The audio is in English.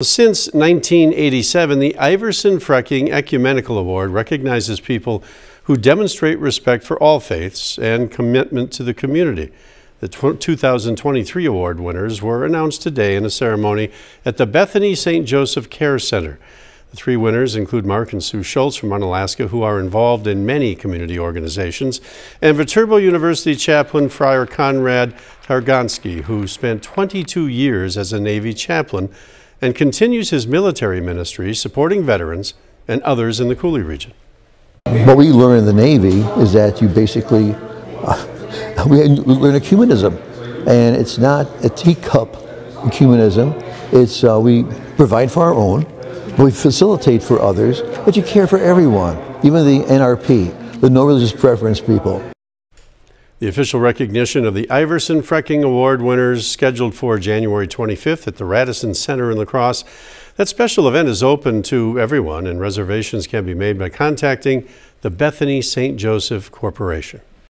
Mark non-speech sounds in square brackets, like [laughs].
Since 1987, the Iverson Freking Ecumenical Award recognizes people who demonstrate respect for all faiths and commitment to the community. The 2023 award winners were announced today in a ceremony at the Bethany St. Joseph Care Center. The three winners include Mark and Sue Schultz from Onalaska, who are involved in many community organizations, and Viterbo University chaplain Friar Conrad Targonski, who spent 22 years as a Navy chaplain and continues his military ministry supporting veterans and others in the Coulee region. What we learn in the Navy is that you basically uh, [laughs] we learn ecumenism, and it's not a teacup ecumenism. It's uh, we provide for our own, we facilitate for others, but you care for everyone, even the NRP, the no religious preference people. The official recognition of the Iverson Freking Award winners scheduled for January 25th at the Radisson Center in La Crosse. That special event is open to everyone and reservations can be made by contacting the Bethany St. Joseph Corporation.